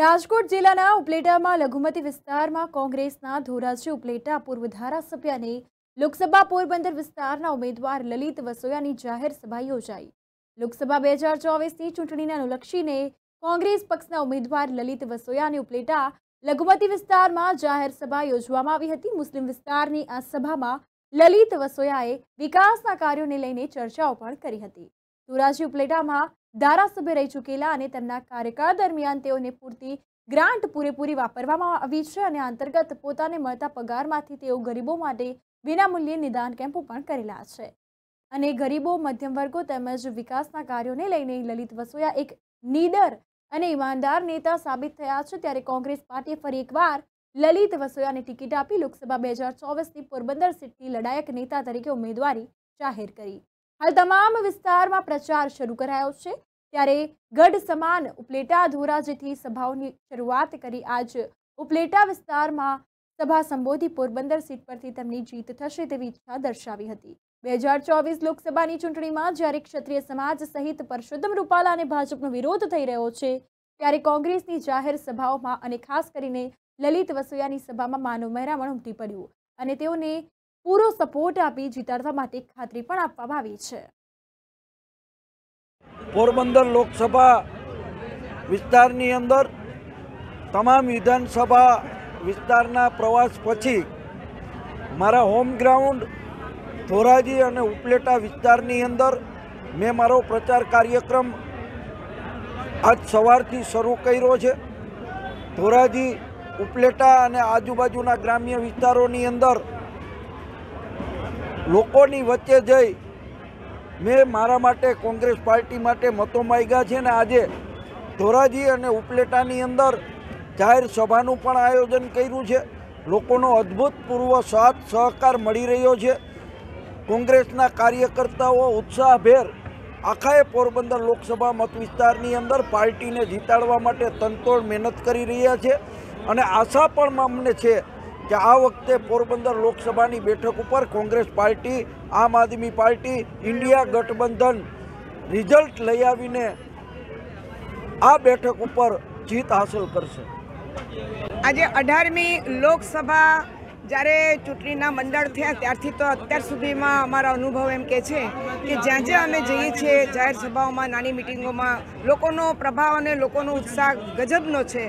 રાજકોટ જિલ્લાના ઉપલેટામાં લઘુમતી વિસ્તારમાં કોંગ્રેસના ધોરાજી ઉપલેટા પૂર્વ ધારાસભ્ય અને લોકસભા પોરબંદર વિસ્તારના ઉમેદવાર લલિત વસોયાની જાહેર સભા યોજાઈ. લોકસભા બે હજાર ચોવીસની ચૂંટણીને અનુલક્ષીને કોંગ્રેસ પક્ષના ઉમેદવાર લલિત વસોયાની ઉપલેટા લઘુમતી વિસ્તારમાં જાહેર સભા યોજવામાં આવી હતી. મુસ્લિમ વિસ્તારની આ સભામાં લલિત વસોયાએ વિકાસના કાર્યોને લઈને ચર્ચાઓ પણ કરી હતી. ધોરાજી ઉપલેટામાં ધારાસભ્ય રહી ચૂકેલા અને તેમના કાર્યકાળ દરમિયાન તેઓને પૂરતી ગ્રાન્ટ પૂરેપૂરી વાપરવામાં આવી છે અને અંતર્ગત પોતાને મળતા પગારમાંથી તેઓ ગરીબો માટે વિનામૂલ્યે નિદાન કેમ્પો પણ કરેલા છે. અને ગરીબો, મધ્યમ વર્ગો તેમજ વિકાસના કાર્યોને લઈને લલિત વસોયા એક નીડર અને ઈમાનદાર નેતા સાબિત થયા છે ત્યારે કોંગ્રેસ પાર્ટીએ ફરી એકવાર લલિત વસોયાને ટિકિટ આપી લોકસભા બે હજાર ચોવીસની પોરબંદર સીટની લડાયક નેતા તરીકે ઉમેદવારી જાહેર કરી. હાલ તમામ વિસ્તારમાં પ્રચાર શરૂ કરાયો છે. ત્યારે ગઢ સમાન ઉપલેટા ધોરાજીથી સભાઓની શરૂઆત કરી આજ ઉપલેટા વિસ્તારમાં સભા સંબોધી પોરબંદર સીટ પરથી તેમની જીત થશે તેવી ઈચ્છા દર્શાવી હતી. બે હજાર ચોવીસ લોકસભાની ચૂંટણીમાં જ્યારે ક્ષત્રિય સમાજ સહિત પરસોત્તમ રૂપાલા અને ભાજપનો વિરોધ થઈ રહ્યો છે, ત્યારે કોંગ્રેસની જાહેર સભાઓમાં અને ખાસ કરીને લલિત વસોયાની સભામાં માનવ મહેરામણ ઉમટી પડ્યું અને તેઓને પૂરો સપોર્ટ આપી જીતાડવા માટે ખાતરી પણ આપવામાં આવી છે. પોરબંદર લોકસભા વિસ્તારની અંદર તમામ વિધાનસભા વિસ્તારના પ્રવાસ પછી મારા હોમ ગ્રાઉન્ડ ધોરાજી અને ઉપલેટા વિસ્તારની અંદર મેં મારો પ્રચાર કાર્યક્રમ આજ સવારથી શરૂ કર્યો છે. ધોરાજી, ઉપલેટા અને આજુબાજુના ગ્રામ્ય વિસ્તારોની અંદર લોકોની વચ્ચે જઈ મેં મારા માટે કોંગ્રેસ પાર્ટી માટે મતો માગ્યા છે ને આજે ધોરાજી અને ઉપલેટાની અંદર જાહેર સભાનું પણ આયોજન કર્યું છે. લોકોનો અદ્ભુતપૂર્વ સાથ સહકાર મળી રહ્યો છે. કોંગ્રેસના કાર્યકર્તાઓ ઉત્સાહભેર આખાએ પોરબંદર લોકસભા મત વિસ્તારની અંદર પાર્ટીને જીતાડવા માટે તનતોડ મહેનત કરી રહ્યા છે. અને આશા પણ અમને છે કે આ વખતે પોરબંદર લોકસભાની બેઠક ઉપર Congress party, Aam Aadmi party, India ગઠબંધન રિઝલ્ટ લઈ આવીને આ બેઠક ઉપર જીત હાંસલ કરશે. આજે અઢારમી લોકસભા જ્યારે ચૂંટણીના મંડળ થયા ત્યારથી તો અત્યાર સુધીમાં અમારો અનુભવ એમ કે છે કે જ્યાં જ્યાં અમે જઈએ છીએ, જાહેર સભાઓમાં, નાની મિટિંગોમાં, લોકોનો પ્રભાવ અને લોકોનો ઉત્સાહ ગજબનો છે.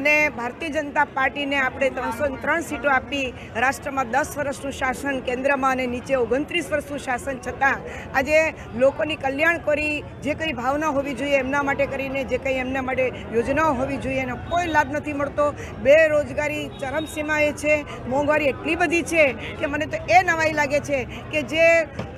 અને ભારતીય જનતા પાર્ટીને આપણે ત્રણસો ત્રણ સીટો આપી રાષ્ટ્રમાં દસ વર્ષનું શાસન, કેન્દ્રમાં અને નીચે ઓગણત્રીસ વર્ષનું શાસન છતાં આજે લોકોની કલ્યાણ કરી જે કંઈ ભાવના હોવી જોઈએ એમના માટે કરીને, જે કંઈ એમના માટે યોજનાઓ હોવી જોઈએ એનો કોઈ લાભ નથી મળતો. બેરોજગારી ચરમસીમાએ છે, મોંઘવારી એટલી બધી છે કે મને તો એ નવાઈ લાગે છે કે જે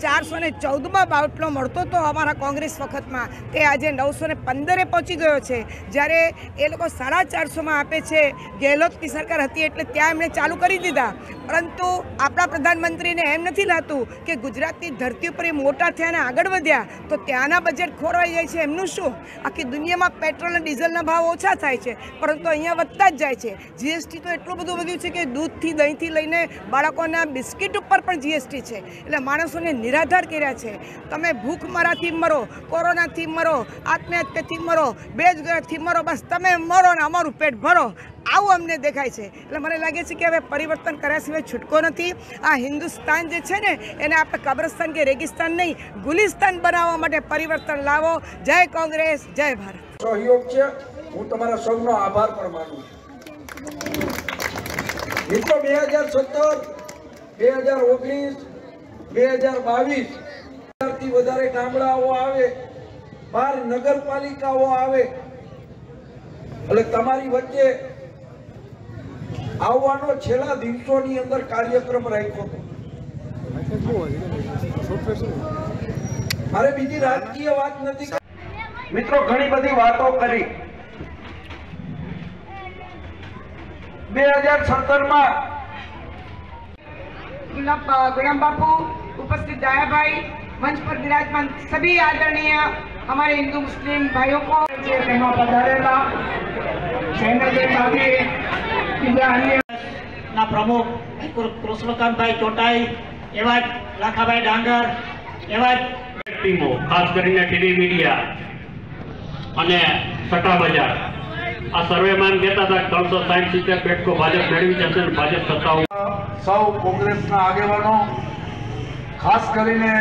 ચારસો ને ચૌદમાં બાઉટલો મળતો હતો અમારા કોંગ્રેસ વખતમાં તે આજે નવસો ને પંદરે પહોંચી ગયો છે. જ્યારે એ લોકો સાડા ચારસોમાં આપે છે. ગેહલોતની સરકાર હતી એટલે ત્યાં એમણે ચાલુ કરી દીધા. પરંતુ આપણા પ્રધાનમંત્રીને એમ નથી લાગતું કે ગુજરાતની ધરતી ઉપર એ મોટા થયા અને આગળ વધ્યા તો ત્યાંના બજેટ ખોરવાઈ જાય છે. એમનું શું? આખી દુનિયામાં પેટ્રોલ અને ડીઝલના ભાવ ઓછા થાય છે. પરંતુ અહીંયા વધતા જ જાય છે. જીએસટી તો એટલું બધું વધ્યું છે કે દૂધથી દહીંથી લઈને બાળકોના બિસ્કિટ ઉપર પણ જીએસટી છે. એટલે માણસોને નિરાધાર કર્યા છે. તમે ભૂખમરાથી મરો, કોરોનાથી મરો, આત્મહત્યાથી મરો, બેજગારથી મરો, બસ તમે મરો ને અમારું પેટ ભરો. આવું અમને દેખાય છે. એટલે મને લાગે છે કે હવે પરિવર્તન કર્યા સિવાય છૂટકો નથી. આ હિન્દુસ્તાન જે છે ને, એને આપણે કબ્રસ્તાન કે રેગિસ્તાન નહીં, ગુલિસ્તાન બનાવવા માટે પરિવર્તન લાવો. જય કોંગ્રેસ, જય ભારત. સહયોગ છે. હું તમારા સૌનો આભાર પણ માનું છું. મિત્રો, બે હજાર સત્તર, બે હજાર ઓગણીસ, બે હજાર બાવીસથી વધારે ગામડાઓ આવે, બાર નગરપાલિકાઓ આવે. એટલે તમારી વચ્ચે આવવાનો છેલ્લા દિવસોની અંદર કાર્યક્રમ રાખ્યો. મારે બીજી રાજકીય વાત નથી. મિત્રો, ઘણી બધી વાતો કરી. બે હજાર સત્તર માં गुलाब गुलाम बापू उपस्थित दाया भाई मंच पर विराजमान सभी आदरणीय हमारे हिंदू मुस्लिम भाइयों को તેમાં પધારેલા સૈન્યદેવ બાબી બીજા અન્ય ના પ્રમુખ કૃષ્ણકાંતભાઈ ચોટાઈ એવા જ લાખાભાઈ ડાંગર એવા જ ટીમો ખાસ કરીને ટીવી મીડિયા અને સટ્ટા બજાર આ સર્વેમાન કહેતા હતા ત્રણસો સાઠ સિત્તેર બેઠકો ભાજપ મેળવી જશે અને ભાજપ સત્તા સૌ કોંગ્રેસના આગેવાનો ખાસ કરીને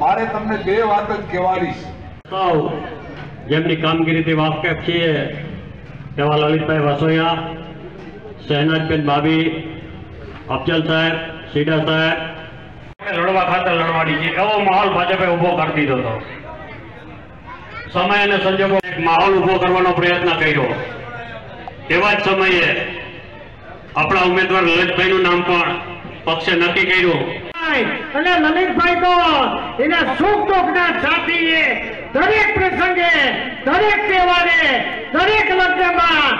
મારે તમને બે વાત જ કહેવાની છે. સૌ જેમની કામગીરીથી વાકેફ છીએ તેવા લલિતભાઈ વસોયા શહેનાજબેન ભાભી અફજલ સાહેબ સીડા સાહેબ. લડવા ખાતર લડવાની છે એવો માહોલ ભાજપે ઊભો કરી દીધો હતો. સમય અને સંજોગો એક માહોલ ઊભો કરવાનો પ્રયત્ન કર્યો. એવા જ સમયે આપણા ઉમેદવાર લલિતભાઈનું નામ પણ પક્ષે નક્કી કર્યું. અને લલિતભાઈ તો એના સુખ દુઃખના સાથીએ દરેક પ્રસંગે, દરેક તહેવારે, દરેક લગ્નમાં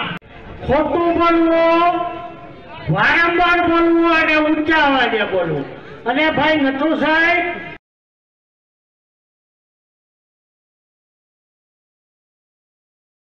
ખોટું બોલવું, વારંવાર બોલવું અને ઊંચા અવાજે બોલવું. અને ભાઈ નથુ સાહેબ